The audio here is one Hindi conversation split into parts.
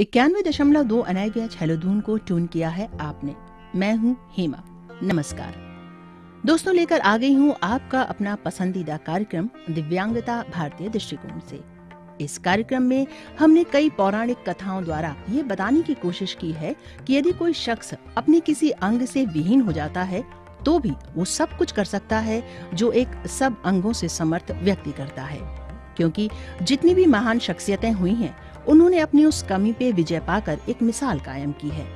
इक्यानवे दशमलव दो एनआईवीएच हेलोधून को ट्यून किया है आपने। मैं हूँ हेमा। नमस्कार। दोस्तों, लेकर आ गई हूँ आपका अपना पसंदीदा कार्यक्रम, दिव्यांगता भारतीय दृष्टिकोण से। इस कार्यक्रम में हमने कई पौराणिक कथाओं द्वारा ये बताने की कोशिश की है कि यदि कोई शख्स अपने किसी अंग से विहीन हो जाता है तो भी वो सब कुछ कर सकता है जो एक सब अंगों से समर्थ व्यक्ति करता है। क्योंकि जितनी भी महान शख्सियतें हुई हैं उन्होंने अपनी उस कमी पे विजय पाकर एक मिसाल कायम की है।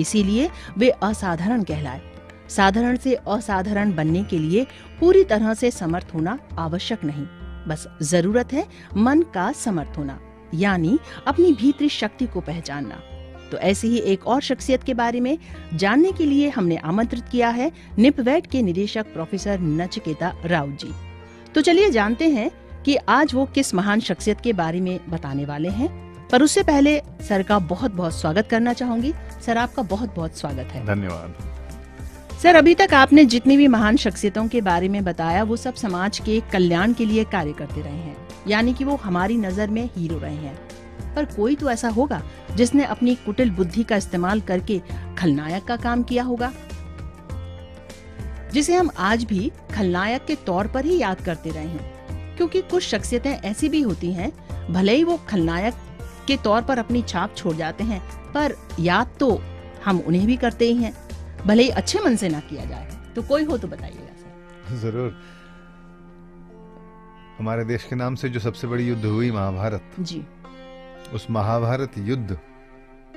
इसीलिए वे असाधारण कहलाए। साधारण से असाधारण बनने के लिए पूरी तरह से समर्थ होना आवश्यक नहीं। बस ज़रूरत है मन का समर्थ होना, यानी अपनी भीतरी शक्ति को पहचानना। तो ऐसी ही एक और शख्सियत के बारे में जानने के लिए हमने आमंत्रित किया है निपवेट के निदेशक प्रोफेसर नचकेता राव जी। तो चलिए जानते हैं कि आज वो किस महान शख्सियत के बारे में बताने वाले हैं। पर उससे पहले सर का बहुत बहुत स्वागत करना चाहूँगी। सर आपका बहुत बहुत स्वागत है। धन्यवाद। सर अभी तक आपने जितनी भी महान शख्सियतों के बारे में बताया वो सब समाज के कल्याण के लिए कार्य करते रहे हैं। यानी कि वो हमारी नज़र में हीरो रहे हैं। पर कोई तो ऐसा होगा जिसने अपनी कुटिल बुद्धि का इस्तेमाल करके खलनायक का काम किया होगा? जिसे हम आज भी खलनायक के तौर पर ही याद करते रहे हैं। क्योंकि कुछ शख्सियतें ऐसी भी होती हैं भले ही वो खलनायक के तौर पर अपनी छाप छोड़ जाते हैं पर याद तो हम उन्हें भी करते ही हैं। भले ही अच्छे मन से ना किया जाए तो कोई हो तो बताइएगा सर ज़रूर। हमारे देश के नाम से जो सबसे बड़ी युद्ध हुई महाभारत जी। उस महाभारत युद्ध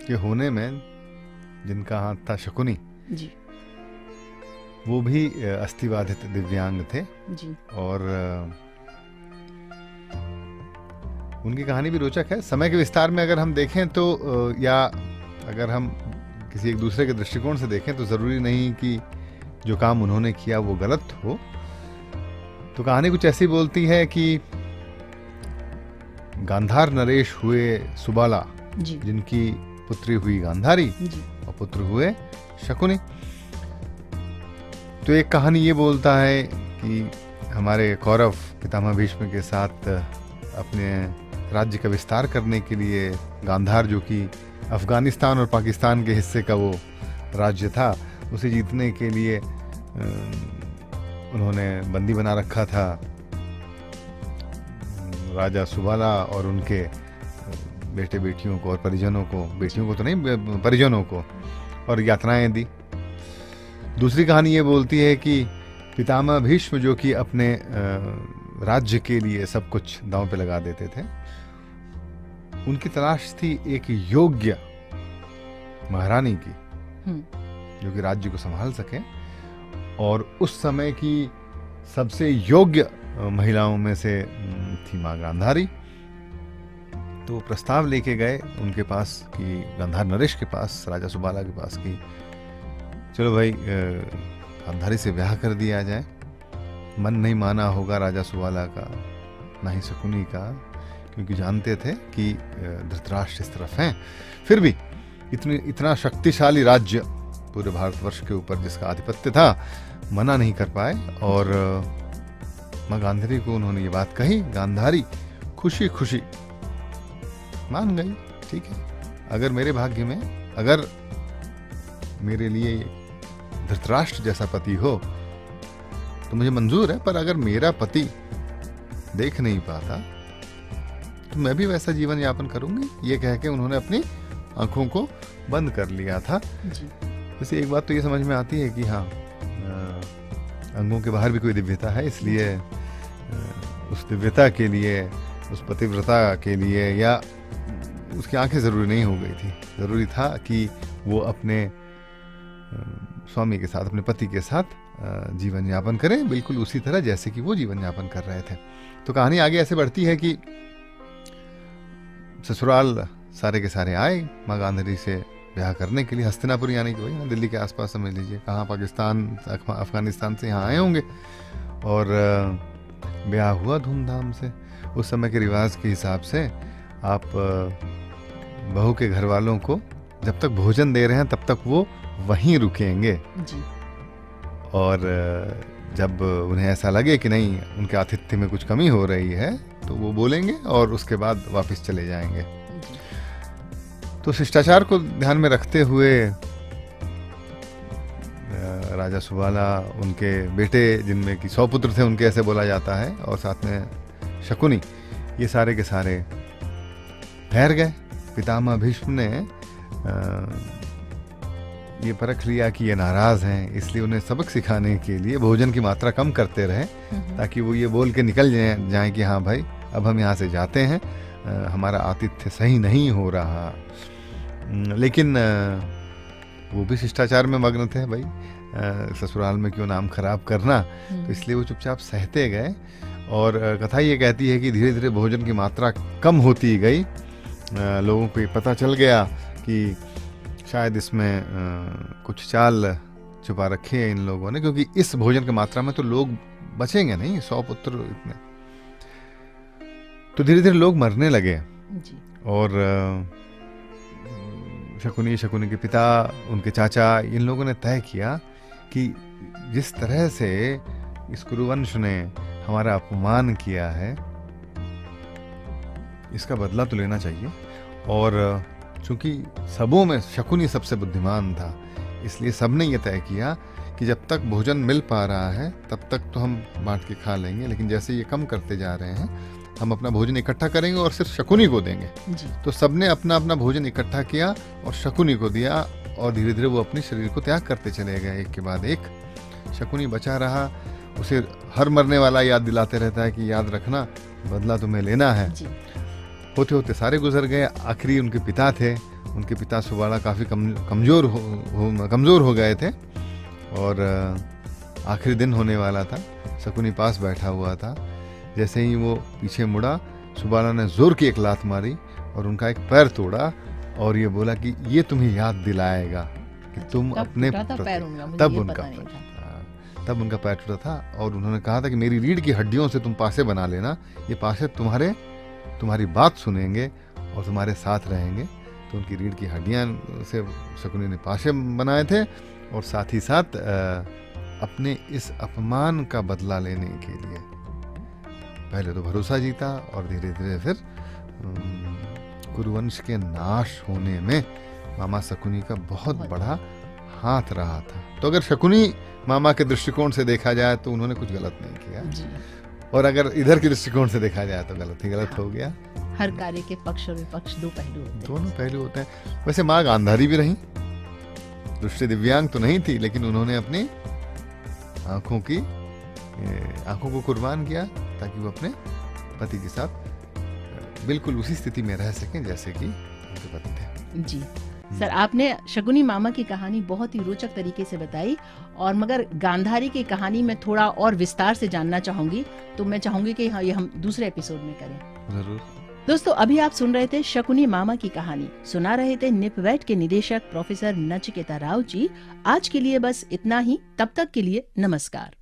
के होने में जिनका हाथ था शकुनी जी। वो भी अ, अस्थिबाधित दिव्यांग थे। जी। और उनकी कहानी भी रोचक है। समय के विस्तार में अगर हम देखें तो या अगर हम किसी एक दूसरे के दृष्टिकोण से देखें तो ज़रूरी नहीं कि जो काम उन्होंने किया वो गलत हो। तो कहानी कुछ ऐसी बोलती है कि गांधार नरेश हुए सुबाला जी। जिनकी पुत्री हुई गांधारी जी। और पुत्र हुए शकुनी। तो एक कहानी ये बोलता है कि हमारे कौरव पितामह भीष्म के साथ अपने राज्य का विस्तार करने के लिए गांधार, जो कि अफ़गानिस्तान और पाकिस्तान के हिस्से का वो राज्य था, उसे जीतने के लिए उन्होंने बंदी बना रखा था। राजा सुबाला और उनके बेटे बेटियों को और परिजनों को, बेटियों को तो नहीं परिजनों को और यातनाएँ दी। दूसरी कहानी ये बोलती है कि पितामह भीष्म जो कि अपने राज्य के लिए सब कुछ दांव पे लगा देते थे उनकी तलाश थी एक योग्य महारानी की हम्म। जो कि राज्य को संभाल सके। और उस समय की सबसे योग्य महिलाओं में से थी माँ गांधारी। तो प्रस्ताव लेके गए उनके पास कि गांधार नरेश के पास राजा सुबाला के पास कि चलो भाई गांधारी से ब्याह कर दिया जाए। मन नहीं माना होगा राजा सुबाला का ना ही शकुनी का। क्योंकि जानते थे कि धृतराष्ट्र इस तरफ़ हैं। फिर भी इतनी, इतना शक्तिशाली राज्य पूरे भारतवर्ष के ऊपर जिसका आधिपत्य था, मना नहीं कर पाए और माँ गांधारी को उन्होंने ये बात कही, गांधारी खुशी खुशी मान गई, ठीक है। अगर मेरे भाग्य में, अगर मेरे लिए धृतराष्ट्र जैसा पति हो तो मुझे मंजूर है, पर अगर मेरा पति देख नहीं पाता तो मैं भी वैसा जीवन यापन करूँगी। ये कह के उन्होंने अपनी आँखों को बंद कर लिया था। जी। वैसे एक बात तो ये समझ में आती है कि हाँ अंगों के बाहर भी कोई दिव्यता है इसलिए उस दिव्यता के लिए उस पतिव्रता के लिए या उसकी आँखें ज़रूरी नहीं हो गई थी। ज़रूरी था कि वो अपने स्वामी के साथ अपने पति के साथ जीवन यापन करें बिल्कुल उसी तरह जैसे कि वो जीवन यापन कर रहे थे। तो कहानी आगे ऐसे बढ़ती है कि ससुराल सारे के सारे आए माँ गांधारी से ब्याह करने के लिए हस्तिनापुर यानी कि वही ना दिल्ली के आसपास समझ लीजिए। कहाँ? पाकिस्तान अफ़गानिस्तान से यहाँ आए होंगे। और ब्याह हुआ धूमधाम से। उस समय के रिवाज के हिसाब से आप बहू के घर वालों को जब तक भोजन दे रहे हैं तब तक वो वहीं रुकेंगे। जी। और जब उन्हें ऐसा लगे कि नहीं उनके आतिथ्य में कुछ कमी हो रही है तो वो बोलेंगे और उसके बाद वापस चले जाएँगे। तो शिष्टाचार को ध्यान में रखते हुए राजा सुबाला उनके बेटे जिनमें कि सौ पुत्र थे उनके ऐसे बोला जाता है और साथ में शकुनी ये सारे के सारे ठहर गए। पितामह भीष्म ने ये परख लिया कि ये नाराज़ हैं इसलिए उन्हें सबक सिखाने के लिए भोजन की मात्रा कम करते रहे। ताकि वो ये बोल के निकल जाए जाए कि हाँ भाई अब हम यहाँ से जाते हैं हमारा आतिथ्य सही नहीं हो रहा लेकिन वो भी शिष्टाचार में मग्न थे भाई ससुराल में क्यों नाम खराब करना तो हम्म। इसलिए वो चुपचाप सहते गए और कथा ये कहती है कि धीरे धीरे भोजन की मात्रा कम होती गई लोगों को पता चल गया कि शायद इसमें कुछ चाल छुपा रखी है इन लोगों ने क्योंकि इस भोजन की मात्रा में तो लोग बचेंगे नहीं सौ पुत्र इतने। तो धीरे धीरे लोग मरने लगे। जी। और शकुनी शकुनी के पिता उनके चाचा इन लोगों ने तय किया कि जिस तरह से इस कुरुवंश ने हमारा अपमान किया है इसका बदला तो लेना चाहिए। और चूँकि सबों में शकुनी सबसे बुद्धिमान था इसलिए सबने ये तय किया कि जब तक भोजन मिल पा रहा है तब तक तो हम बांट के खा लेंगे लेकिन जैसे ये कम करते जा रहे हैं हम अपना भोजन इकट्ठा करेंगे और सिर्फ़ शकुनी को देंगे। जी। तो सबने अपना अपना भोजन इकट्ठा किया और शकुनी को दिया और धीरे धीरे वो अपने शरीर को त्याग करते चले गए। एक के बाद एक शकुनी बचा रहा उसे हर मरने वाला याद दिलाते रहता है कि याद रखना बदला तुम्हें लेना है। होते होते सारे गुजर गए। आखिरी उनके पिता थे। उनके पिता सुबाड़ा काफ़ी कम, कमज़ोर हो, हो कमज़ोर हो गए थे। और आखिरी दिन होने वाला था। शकुनी पास बैठा हुआ था। जैसे ही वो पीछे मुड़ा सुबाला ने ज़ोर की एक लात मारी और उनका एक पैर तोड़ा और ये बोला कि ये तुम्हें याद दिलाएगा कि तुम अपने तब उनका हाँ, तब उनका पैर टूटा था और उन्होंने कहा था कि मेरी रीढ़ की हड्डियों से तुम पासे बना लेना। ये पासे तुम्हारे तुम्हारी बात सुनेंगे और तुम्हारे साथ रहेंगे। तो उनकी रीढ़ की हड्डियाँ से शकुनी ने पाशे बनाए थे और साथ ही साथ अपने इस अपमान का बदला लेने के लिए। पहले तो भरोसा जीता और धीरे धीरे फिर कुरुवंश के नाश होने में मामा शकुनी का बहुत बड़ा हाथ रहा था। तो अगर शकुनी मामा के दृष्टिकोण से देखा जाए तो उन्होंने कुछ गलत नहीं किया। और अगर इधर के दृष्टिकोण से देखा जाए तो गलत ही गलत हो गया। हर कार्य के पक्ष और विपक्ष दो पहलू होते हैं। दोनों पहलू होते हैं। वैसे माँ गांधारी भी रही। दृष्टि दिव्यांग तो नहीं थी लेकिन उन्होंने अपनी आँखों की आँखों को कुर्बान किया ताकि वो अपने पति के साथ बिल्कुल उसी स्थिति में रह सकें जैसे कि उनके पति थे। जी। सर आपने शकुनी मामा की कहानी बहुत ही रोचक तरीके से बताई और मगर गांधारी की कहानी में थोड़ा और विस्तार से जानना चाहूँगी तो मैं चाहूँगी कि हाँ ये हम दूसरे एपिसोड में करें। ज़रूर। दोस्तों अभी आप सुन रहे थे शकुनी मामा की कहानी। सुना रहे थे निपवेट के निदेशक प्रोफेसर नचिकेता राव जी। आज के लिए बस इतना ही। तब तक के लिए नमस्कार।